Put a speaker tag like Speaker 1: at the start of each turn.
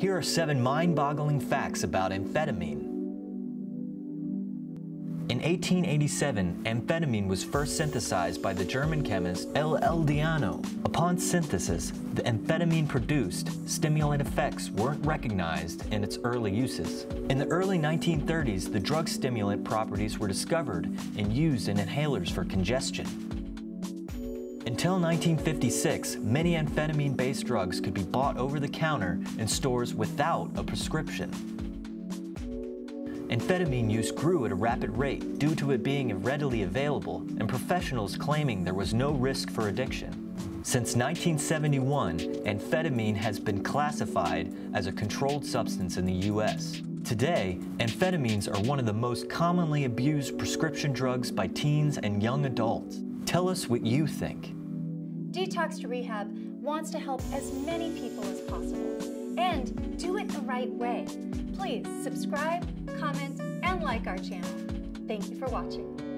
Speaker 1: Here are seven mind-boggling facts about amphetamine. In 1887, amphetamine was first synthesized by the German chemist L. L. Diano. Upon synthesis, the amphetamine produced stimulant effects weren't recognized in its early uses. In the early 1930s, the drug stimulant properties were discovered and used in inhalers for congestion. Until 1956, many amphetamine-based drugs could be bought over the counter in stores without a prescription. Amphetamine use grew at a rapid rate due to it being readily available and professionals claiming there was no risk for addiction. Since 1971, amphetamine has been classified as a controlled substance in the U.S. Today, amphetamines are one of the most commonly abused prescription drugs by teens and young adults. Tell us what you think.
Speaker 2: Detox to Rehab wants to help as many people as possible and do it the right way. Please subscribe, comment, and like our channel. Thank you for watching.